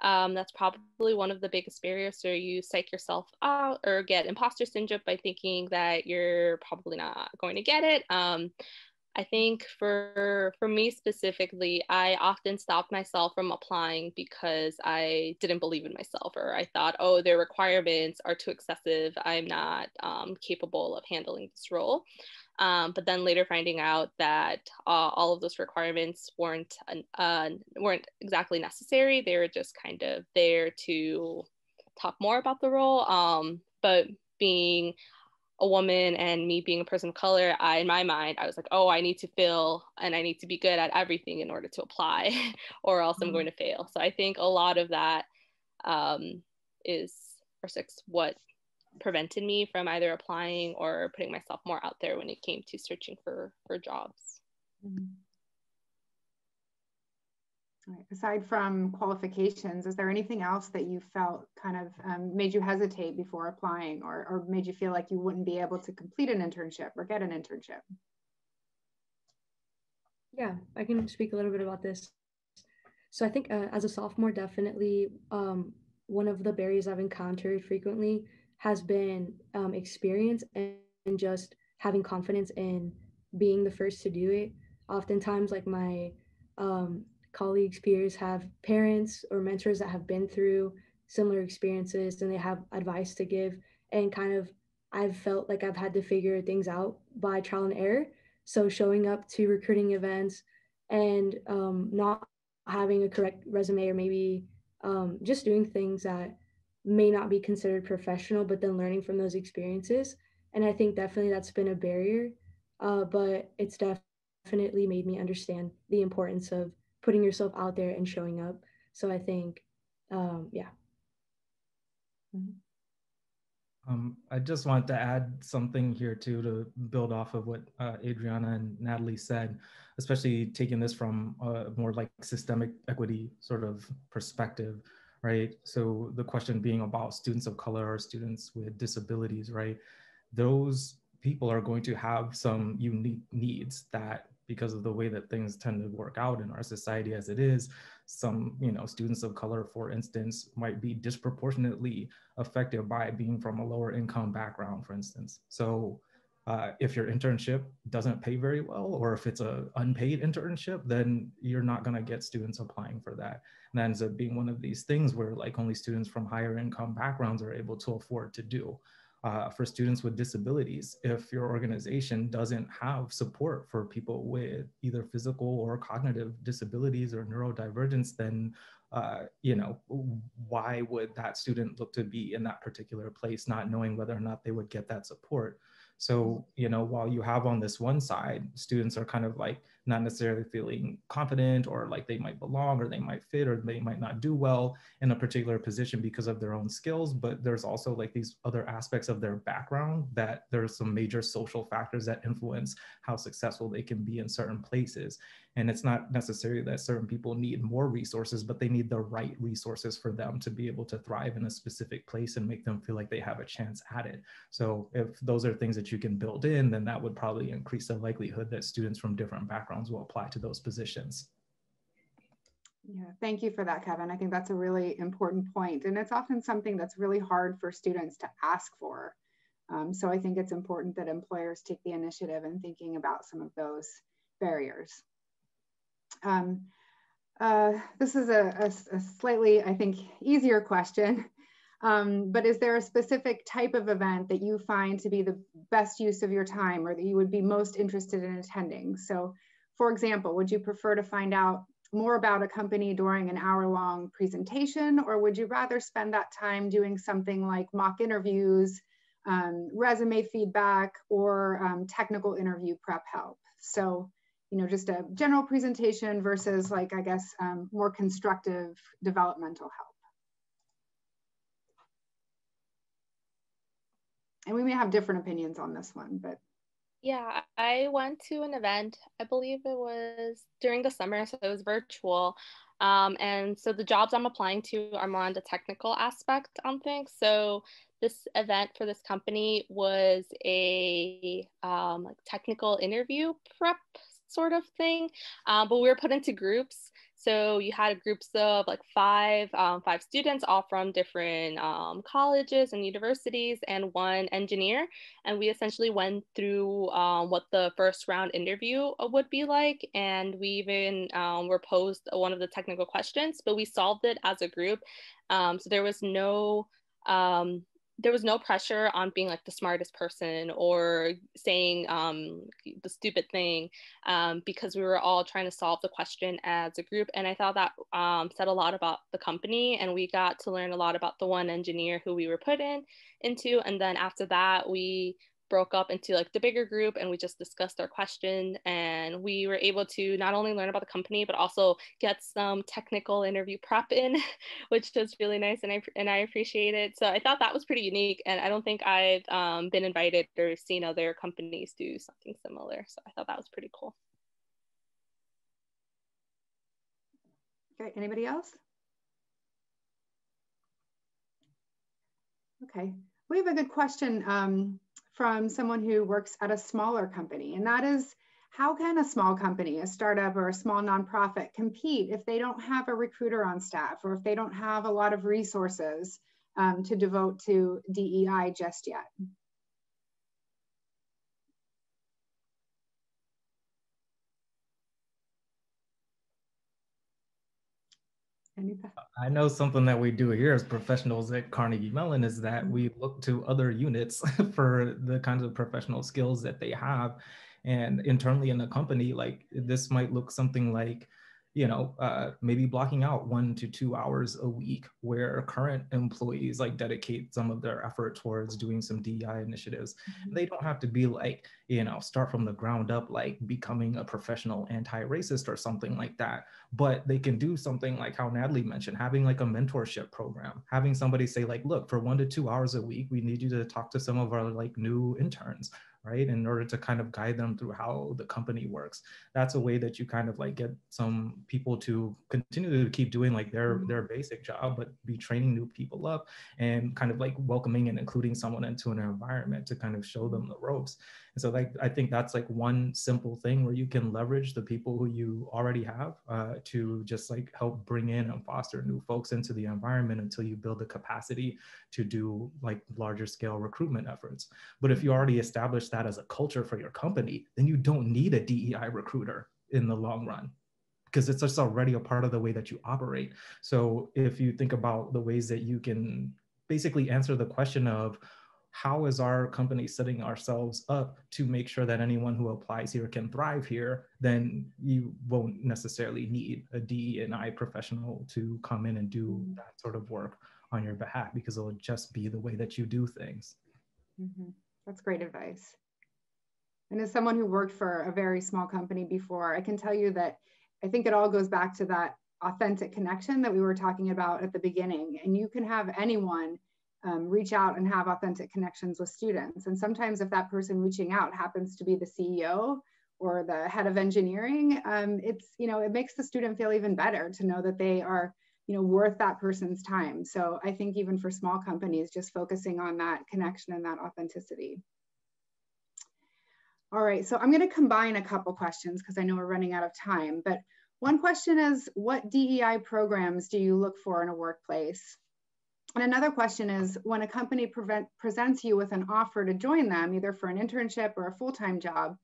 Um, that's probably one of the biggest barriers. So you psych yourself out or get imposter syndrome by thinking that you're probably not going to get it. Um, I think for for me specifically, I often stopped myself from applying because I didn't believe in myself, or I thought, oh, their requirements are too excessive. I'm not um, capable of handling this role. Um, but then later finding out that uh, all of those requirements weren't uh, weren't exactly necessary. They were just kind of there to talk more about the role. Um, but being a woman and me being a person of color, I, in my mind, I was like, oh, I need to feel and I need to be good at everything in order to apply, or else mm-hmm. I'm going to fail. So I think a lot of that um, is, or six, what prevented me from either applying or putting myself more out there when it came to searching for for jobs. Mm-hmm. Aside from qualifications, is there anything else that you felt kind of um, made you hesitate before applying or, or made you feel like you wouldn't be able to complete an internship or get an internship? Yeah, I can speak a little bit about this. So I think uh, as a sophomore, definitely um, one of the barriers I've encountered frequently has been um, experience and, and just having confidence in being the first to do it. Oftentimes, like my um, colleagues, peers have parents or mentors that have been through similar experiences and they have advice to give. And kind of, I've felt like I've had to figure things out by trial and error. So, showing up to recruiting events and um, not having a correct resume or maybe um, just doing things that may not be considered professional, but then learning from those experiences. And I think definitely that's been a barrier, uh, but it's definitely made me understand the importance of putting yourself out there and showing up. So I think, um, yeah. Mm-hmm. Um, I just want to add something here too to build off of what uh, Adriana and Natalie said, especially taking this from a more like systemic equity sort of perspective right? So the question being about students of color or students with disabilities, right? Those people are going to have some unique needs that because of the way that things tend to work out in our society as it is. Some you know students of color for instance might be disproportionately affected by being from a lower income background for instance. So uh, if your internship doesn't pay very well or if it's a unpaid internship then you're not going to get students applying for that. And that ends up being one of these things where like only students from higher income backgrounds are able to afford to do uh, for students with disabilities if your organization doesn't have support for people with either physical or cognitive disabilities or neurodivergence then uh, you know why would that student look to be in that particular place not knowing whether or not they would get that support? So, you know, while you have on this one side, students are kind of like not necessarily feeling confident or like they might belong or they might fit or they might not do well in a particular position because of their own skills. But there's also like these other aspects of their background that there's some major social factors that influence how successful they can be in certain places. And it's not necessarily that certain people need more resources but they need the right resources for them to be able to thrive in a specific place and make them feel like they have a chance at it. So if those are things that you can build in then that would probably increase the likelihood that students from different backgrounds backgrounds will apply to those positions. Yeah, thank you for that, Kevin. I think that's a really important point. And it's often something that's really hard for students to ask for. Um, so I think it's important that employers take the initiative in thinking about some of those barriers. Um, uh, this is a, a, a, slightly, I think, easier question. Um, but is there a specific type of event that you find to be the best use of your time or that you would be most interested in attending? So for example, would you prefer to find out more about a company during an hour long presentation, or would you rather spend that time doing something like mock interviews, um, resume feedback, or um, technical interview prep help? So, you know, just a general presentation versus like, I guess, um, more constructive developmental help. And we may have different opinions on this one, but yeah, I went to an event, I believe it was during the summer, so it was virtual. Um, and so the jobs I'm applying to are more on the technical aspect on things. So this event for this company was a um, technical interview prep sort of thing, um, but we were put into groups. So you had groups of like five, um, five students, all from different um, colleges and universities, and one engineer. And we essentially went through um, what the first round interview uh, would be like, and we even um, were posed one of the technical questions, but we solved it as a group. Um, so there was no um, there was no pressure on being like the smartest person or saying um, the stupid thing um, because we were all trying to solve the question as a group. And I thought that um, said a lot about the company. And we got to learn a lot about the one engineer who we were put in into. And then after that, we broke up into like the bigger group and we just discussed our question and we were able to not only learn about the company but also get some technical interview prep in which was really nice and I and I appreciate it. So I thought that was pretty unique and I don't think I've um, been invited or seen other companies do something similar so I thought that was pretty cool. Okay anybody else? Okay we have a good question um, from someone who works at a smaller company, and that is how can a small company, a startup or a small nonprofit compete if they don't have a recruiter on staff or if they don't have a lot of resources um, to devote to DEI just yet? I know something that we do here as professionals at Carnegie Mellon is that we mm-hmm. look to other units for the kinds of professional skills that they have. And internally in the company, like this might look something like you know, uh, maybe blocking out one to two hours a week where current employees like dedicate some of their effort towards doing some DEI initiatives. Mm-hmm. They don't have to be like, you know, start from the ground up, like becoming a professional anti-racist or something like that. But they can do something like how Natalie mentioned, having like a mentorship program, having somebody say like, look, for one to two hours a week, we need you to talk to some of our like new interns right? In order to kind of guide them through how the company works. That's a way that you kind of like get some people to continue to keep doing like their mm-hmm. their basic job, but be training new people up and kind of like welcoming and including someone into an environment to kind of show them the ropes. So like I think that's like one simple thing where you can leverage the people who you already have uh, to just like help bring in and foster new folks into the environment until you build the capacity to do like larger scale recruitment efforts. But if you already establish that as a culture for your company, then you don't need a DEI recruiter in the long run because it's just already a part of the way that you operate. So if you think about the ways that you can basically answer the question of how is our company setting ourselves up to make sure that anyone who applies here can thrive here, then you won't necessarily need a D and I professional to come in and do that sort of work on your behalf because it'll just be the way that you do things. Mm-hmm. That's great advice. And as someone who worked for a very small company before, I can tell you that I think it all goes back to that authentic connection that we were talking about at the beginning. And you can have anyone um, reach out and have authentic connections with students. And sometimes if that person reaching out happens to be the CEO or the head of engineering, um, it's, you know, it makes the student feel even better to know that they are, you know, worth that person's time. So I think even for small companies, just focusing on that connection and that authenticity. All right, so I'm gonna combine a couple questions because I know we're running out of time, but one question is, what DEI programs do you look for in a workplace? And another question is when a company prevent, presents you with an offer to join them, either for an internship or a full-time job,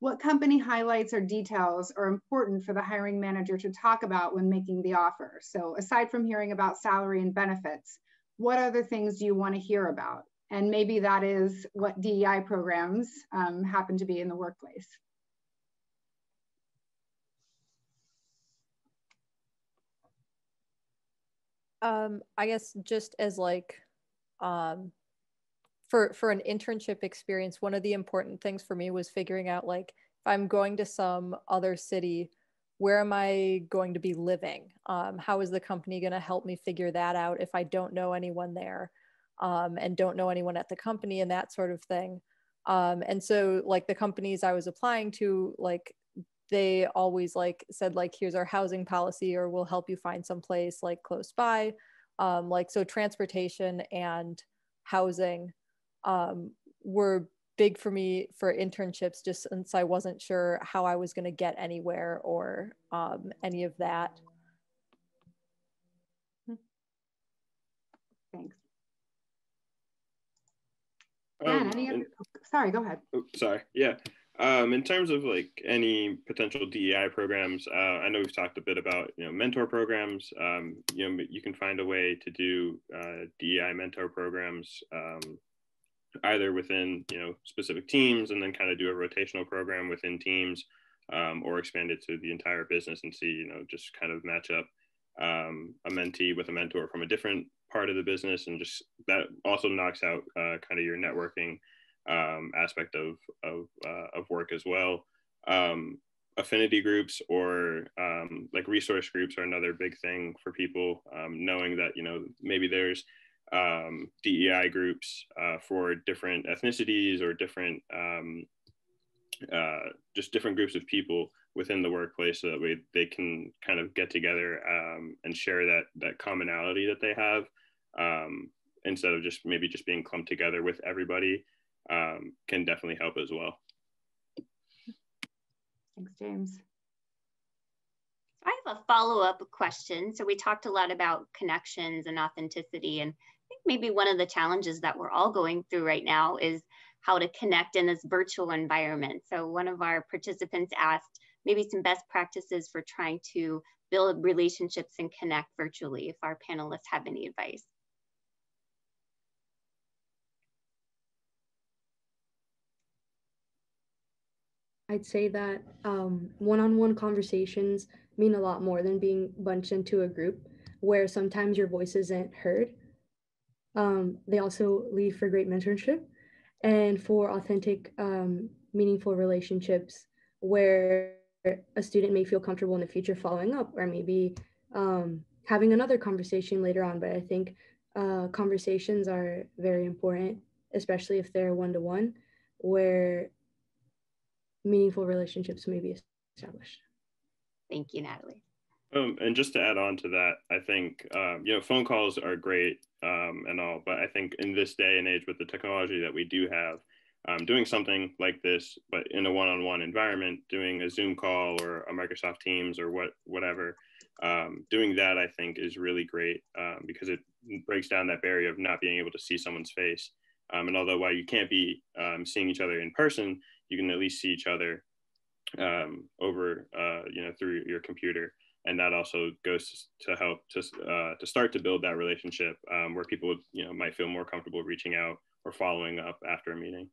what company highlights or details are important for the hiring manager to talk about when making the offer? So aside from hearing about salary and benefits, what other things do you want to hear about? And maybe that is what DEI programs um, happen to be in the workplace. Um, I guess just as like um, for for an internship experience, one of the important things for me was figuring out like if I'm going to some other city, where am I going to be living? Um, how is the company going to help me figure that out if I don't know anyone there um, and don't know anyone at the company and that sort of thing. Um, and so like the companies I was applying to, like they always like said like here's our housing policy or we'll help you find some place like close by. Um, like so transportation and housing um, were big for me for internships just since i wasn't sure how i was going to get anywhere or um, any of that. Thanks. Um, any other, in- sorry go ahead. Oh, sorry. Yeah. Um, in terms of like any potential DEI programs, uh, I know we've talked a bit about you know mentor programs. Um, you know you can find a way to do uh, DEI mentor programs um, either within you know specific teams and then kind of do a rotational program within teams, um, or expand it to the entire business and see you know just kind of match up um, a mentee with a mentor from a different part of the business and just that also knocks out uh, kind of your networking um, aspect of of, uh, of work as well. Um, affinity groups or um, like resource groups are another big thing for people um, knowing that you know maybe there's um, DEI groups uh, for different ethnicities or different um, uh, just different groups of people within the workplace so that way they can kind of get together and share that that commonality that they have instead of just maybe just being clumped together with everybody um, can definitely help as well. Thanks, James. I have a follow-up question. So we talked a lot about connections and authenticity, and I think maybe one of the challenges that we're all going through right now is how to connect in this virtual environment. So one of our participants asked maybe some best practices for trying to build relationships and connect virtually if our panelists have any advice. I'd say that um, one-on-one conversations mean a lot more than being bunched into a group where sometimes your voice isn't heard. Um, they also lead for great mentorship and for authentic, um, meaningful relationships where a student may feel comfortable in the future following up or maybe um, having another conversation later on. But I think uh, conversations are very important, especially if they're one-to-one, where meaningful relationships may be established. Thank you, Natalie. Um, and just to add on to that, I think um, you know phone calls are great um, and all, but I think in this day and age with the technology that we do have, um, doing something like this, but in a one-on-one environment, doing a Zoom call or a Microsoft Teams or what whatever, um, doing that I think is really great um, because it breaks down that barrier of not being able to see someone's face. and although while you can't be seeing each other in person, you can at least see each other um, over, uh, you know, through your computer. And that also goes to help to, uh, to start to build that relationship um, where people, you know, might feel more comfortable reaching out or following up after a meeting.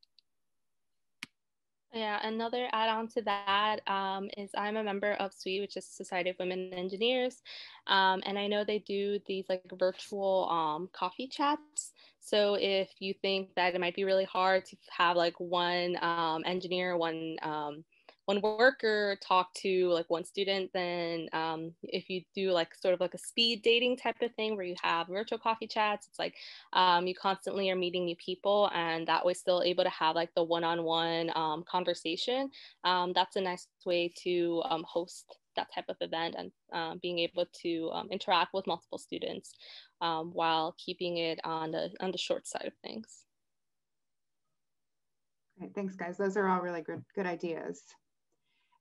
Yeah, another add on to that um, is I'm a member of SWE, which is Society of Women Engineers. Um, and I know they do these like virtual um, coffee chats. So if you think that it might be really hard to have like one um, engineer, one um, one worker talk to like one student, then um, if you do like sort of like a speed dating type of thing where you have virtual coffee chats, it's like um, you constantly are meeting new people and that way still able to have like the one-on-one um, conversation. Um, that's a nice way to um, host that type of event and uh, being able to um, interact with multiple students while keeping it on the on the short side of things. Thanks guys. Those are all really good, good ideas.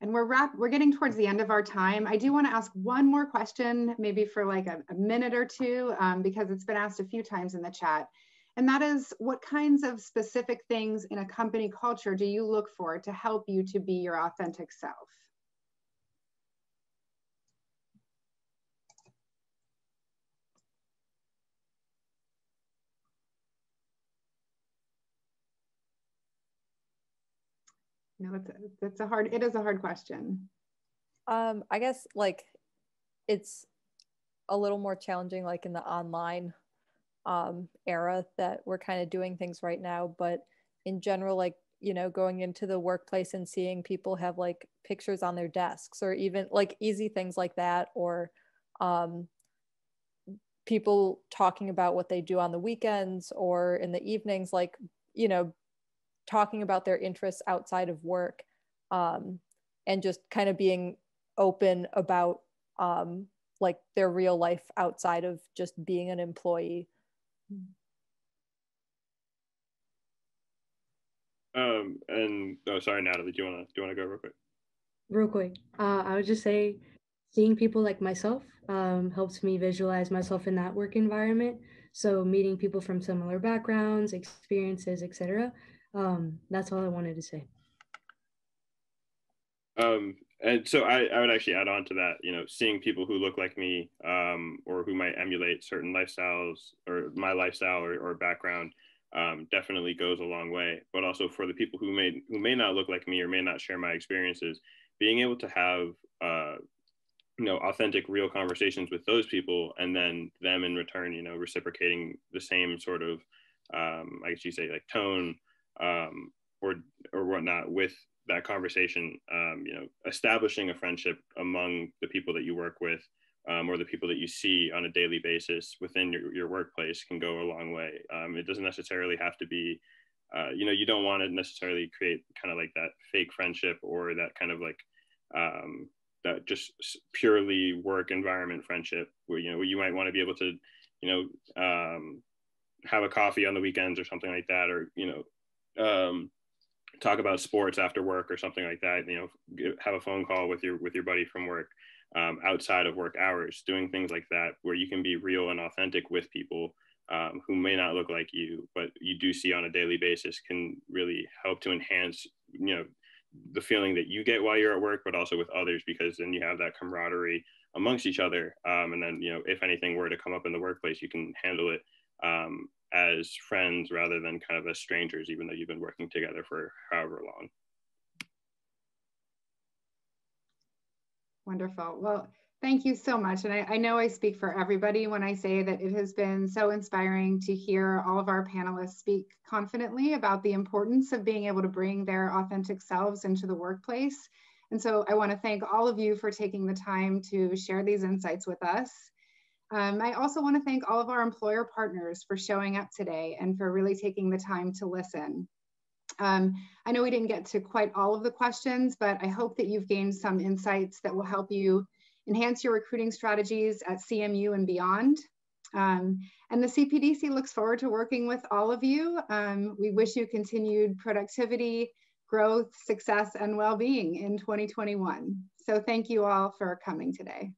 And we're wrap we're getting towards the end of our time. I do want to ask one more question, maybe for like a, a minute or two, um, because it's been asked a few times in the chat. And that is what kinds of specific things in a company culture do you look for to help you to be your authentic self? No, it's a, it's a hard, it is a hard question. Um, I guess like it's a little more challenging like in the online um, era that we're kind of doing things right now but in general like you know going into the workplace and seeing people have like pictures on their desks or even like easy things like that or um, people talking about what they do on the weekends or in the evenings like you know talking about their interests outside of work um, and just kind of being open about um, like their real life outside of just being an employee. Um and oh sorry natalie do you want to do you want to go real quick? Real quick. Uh, i would just say seeing people like myself um, helps me visualize myself in that work environment. So meeting people from similar backgrounds experiences etc um, that's all i wanted to say um, and so I, I would actually add on to that, you know, seeing people who look like me um, or who might emulate certain lifestyles or my lifestyle or, or background um, definitely goes a long way. But also for the people who may who may not look like me or may not share my experiences, being able to have uh, you know authentic, real conversations with those people, and then them in return, you know, reciprocating the same sort of um, I guess you say like tone um, or or whatnot with that conversation, um, you know, establishing a friendship among the people that you work with um, or the people that you see on a daily basis within your, your workplace can go a long way. Um, it doesn't necessarily have to be, uh, you know, you don't want to necessarily create kind of like that fake friendship or that kind of like um, that just purely work environment friendship where, you know, where you might want to be able to, you know, um, have a coffee on the weekends or something like that, or, you know, um, talk about sports after work or something like that. You know, have a phone call with your with your buddy from work um, outside of work hours, doing things like that where you can be real and authentic with people um, who may not look like you, but you do see on a daily basis can really help to enhance, you know, the feeling that you get while you're at work, but also with others because then you have that camaraderie amongst each other. Um, and then, you know, if anything were to come up in the workplace, you can handle it um, as friends rather than kind of as strangers, even though you've been working together for however long. Wonderful. Well, thank you so much. And I, I, know I speak for everybody when I say that it has been so inspiring to hear all of our panelists speak confidently about the importance of being able to bring their authentic selves into the workplace. And so I want to thank all of you for taking the time to share these insights with us. Um, I also want to thank all of our employer partners for showing up today and for really taking the time to listen. Um, I know we didn't get to quite all of the questions, but I hope that you've gained some insights that will help you enhance your recruiting strategies at CMU and beyond. Um, and the CPDC looks forward to working with all of you. Um, we wish you continued productivity, growth, success, and well-being in 2021. So thank you all for coming today.